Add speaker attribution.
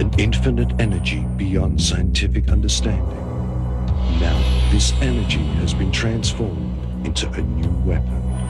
Speaker 1: An infinite energy beyond scientific understanding. Now, this energy has been transformed into a new weapon.